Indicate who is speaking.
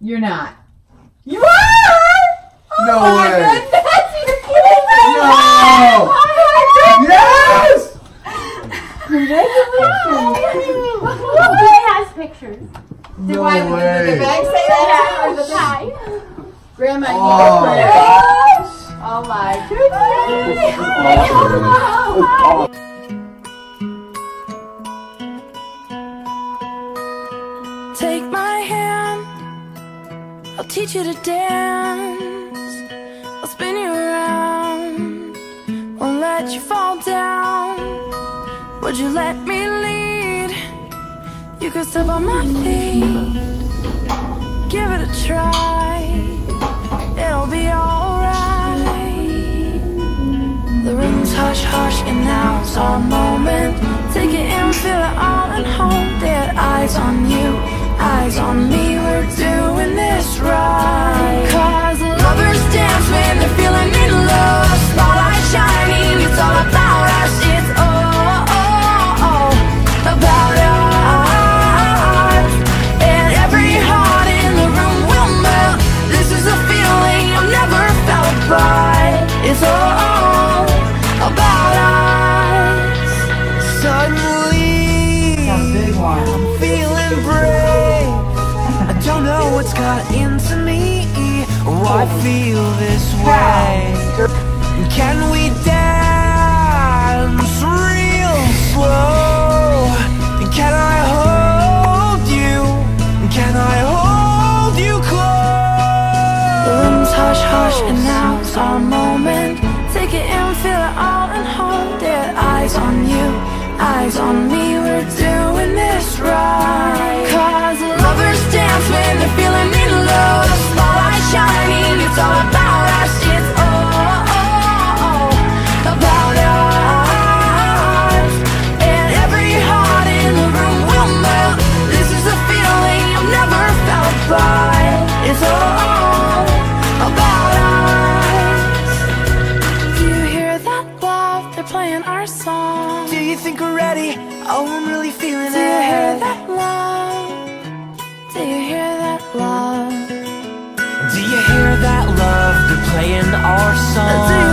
Speaker 1: You're not. You are! Oh
Speaker 2: No
Speaker 1: my
Speaker 2: way.
Speaker 1: goodness, you're kidding me!
Speaker 2: No!
Speaker 1: Oh my
Speaker 2: Yes!
Speaker 1: Congratulations!
Speaker 3: It has pictures.
Speaker 2: No
Speaker 1: Why did the
Speaker 2: way.
Speaker 1: bag say that? Or the
Speaker 3: Hi.
Speaker 1: Grandma, you
Speaker 2: Oh.
Speaker 1: are. Oh
Speaker 4: I'll teach you to dance. I'll spin you around, won't let you fall down. Would you let me lead? You could step on my feet, give it a try. It'll be alright. The room's hush hush, and now it's our moment. Take it in, feel it all, and hold it. Eyes on you, eyes on me. We're doing know what's got into me. Why I feel this way? Can we dance real slow? Can I hold you? Can I hold you close? The room's hush hush, and now it's our moment. Take it in, feel it all, and hold it. Eyes on you, eyes on me. We're doing this right. Song. Do you think we're ready? Oh, I'm really feeling Do it. Do you hear that love? Do you hear that love?
Speaker 5: Do you hear that love? They're playing our song.